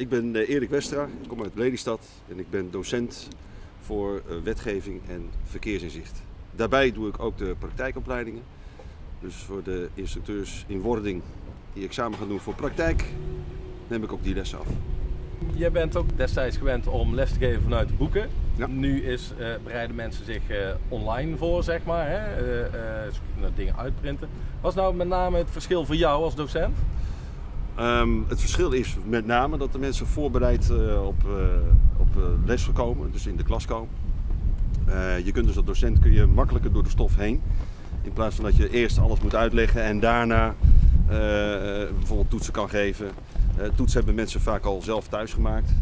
Ik ben eh, Erik Westra, ik kom uit Lelystad en ik ben docent voor eh, wetgeving en verkeersinzicht. Daarbij doe ik ook de praktijkopleidingen. Dus voor de instructeurs in wording die examen gaan doen voor praktijk, neem ik ook die lessen af. Jij bent ook destijds gewend om les te geven vanuit de boeken. Ja. Nu is, eh, bereiden mensen zich online voor, zeg maar. Hè? Ze kunnen dingen uitprinten. Wat is nou met name het verschil voor jou als docent? Ehm, het verschil is met name dat de mensen voorbereid eh, op, eh, op eh, les komen, dus in de klas komen. Je kunt dus als docent kun je makkelijker door de stof heen. In plaats van dat je eerst alles moet uitleggen en daarna bijvoorbeeld toetsen kan geven. Toetsen hebben mensen vaak al zelf thuis gemaakt.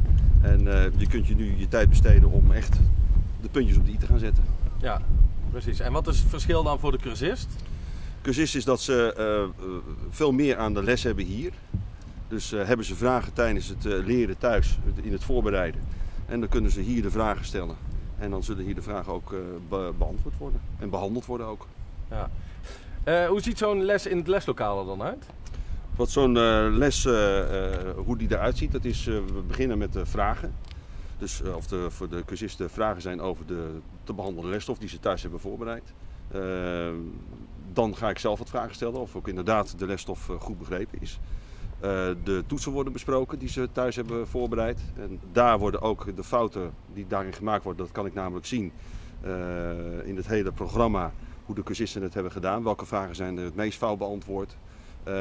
En je kunt je nu je tijd besteden om echt de puntjes op de i te gaan zetten. Ja, precies. En wat is het verschil dan voor de cursist? Cursist is dat ze eh, eh, veel meer aan de les hebben hier. Dus eh, hebben ze vragen tijdens het leren thuis, in het voorbereiden. En dan kunnen ze hier de vragen stellen. En dan zullen hier de vragen ook be- beantwoord worden. En behandeld worden ook. Ja. Hoe ziet zo'n les in het leslokaal er dan uit? Wat zo'n les, hoe die eruit ziet, dat is, we beginnen met de vragen. Dus of de, voor de cursisten vragen zijn over de te behandelen lesstof die ze thuis hebben voorbereid. Dan ga ik zelf wat vragen stellen of ook inderdaad de lesstof eh, goed begrepen is. Eh, de toetsen worden besproken die ze thuis hebben voorbereid. En daar worden ook de fouten die daarin gemaakt worden, dat kan ik namelijk zien eh, in het hele programma hoe de cursisten het hebben gedaan. Welke vragen zijn er het meest fout beantwoord.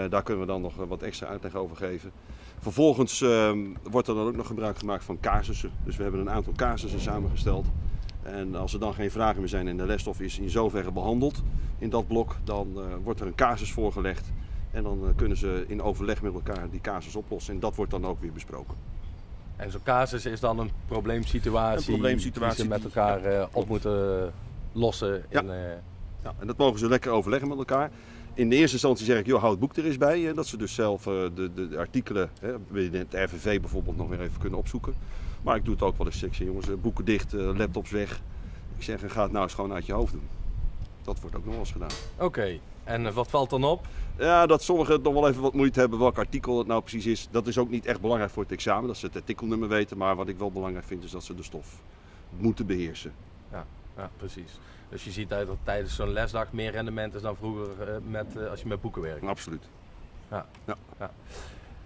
Daar kunnen we dan nog wat extra uitleg over geven. Vervolgens ehm, wordt er dan ook nog gebruik gemaakt van casussen. Dus we hebben een aantal casussen samengesteld. En als er dan geen vragen meer zijn en de lesstof is in zoverre behandeld in dat blok, dan eh, wordt er een casus voorgelegd. En dan eh, kunnen ze in overleg met elkaar die casus oplossen. En dat wordt dan ook weer besproken. En zo'n casus is dan een probleemsituatie, Een probleemsituatie die ze met die- elkaar ja, eh, op moeten lossen. Ja. In, eh, Ja, en dat mogen ze lekker overleggen met elkaar. In de eerste instantie zeg ik, joh, hou het boek er eens bij. Hè, dat ze dus zelf eh, de, de, de artikelen hè, binnen het RVV bijvoorbeeld nog weer even kunnen opzoeken. Maar ik doe het ook wel eens. Zeg, jongens, eh, boeken dicht, eh, laptops weg. Ik zeg, ga het nou eens gewoon uit je hoofd doen. Dat wordt ook nog wel eens gedaan. Oké, en eh, wat valt dan op? Ja, dat sommigen nog wel even wat moeite hebben welk artikel het nou precies is. Dat is ook niet echt belangrijk voor het examen, dat ze het artikelnummer weten. Maar wat ik wel belangrijk vind, is dat ze de stof moeten beheersen. Ja, precies. Dus je ziet dat tijdens zo'n lesdag meer rendement is dan vroeger met, als je met boeken werkt. Absoluut.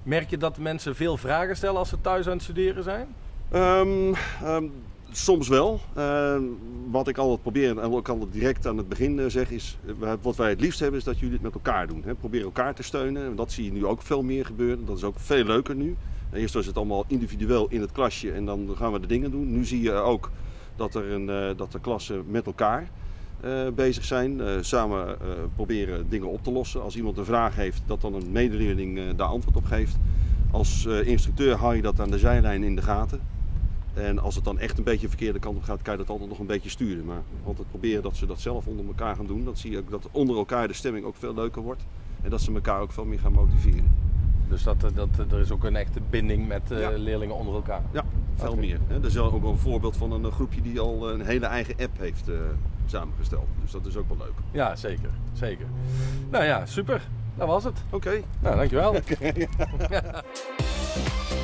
Merk je dat mensen veel vragen stellen als ze thuis aan het studeren zijn? Ehm, ehm, soms wel. Ehm, wat ik altijd probeer en ook altijd direct aan het begin eh, zeg is, eh, wat wij het liefst hebben is dat jullie het met elkaar doen. Hè. Probeer elkaar te steunen. En Dat zie je nu ook veel meer gebeuren. Dat is ook veel leuker nu. Eerst was het allemaal individueel in het klasje en dan gaan we de dingen doen. Nu zie je ook dat, er een, eh, dat de klassen met elkaar bezig zijn. samen proberen dingen op te lossen. Als iemand een vraag heeft, dat dan een medeleerling daar antwoord op geeft. Als instructeur hou je dat aan de zijlijn in de gaten. En als het dan echt een beetje de verkeerde kant op gaat, kan je dat altijd nog een beetje sturen. Maar altijd proberen dat ze dat zelf onder elkaar gaan doen. Dan zie je ook dat onder elkaar de stemming ook veel leuker wordt. En dat ze elkaar ook veel meer gaan motiveren. Dus dat, dat, er is ook een echte binding met eh, Ja. leerlingen onder elkaar. Ja, veel meer. Er is ook wel een voorbeeld van een eh, groepje die al een hele eigen app heeft eh, samengesteld. Dus dat is ook wel leuk. Ja, zeker. zeker. Nou ja, super. Dat was het. Oké. Nou, dankjewel.